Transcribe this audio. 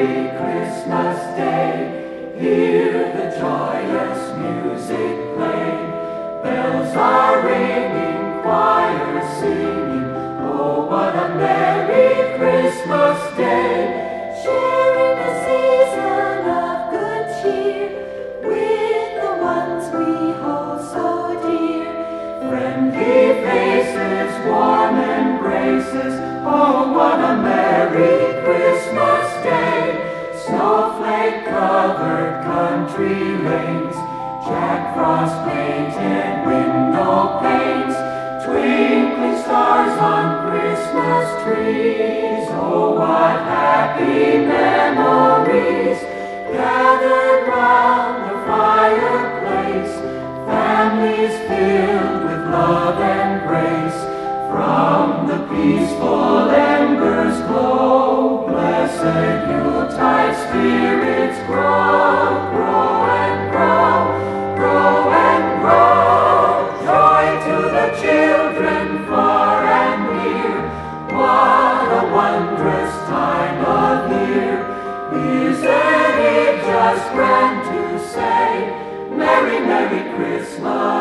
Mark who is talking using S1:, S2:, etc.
S1: Merry Christmas Day. Country lanes, Jack Frost painted Merry Christmas.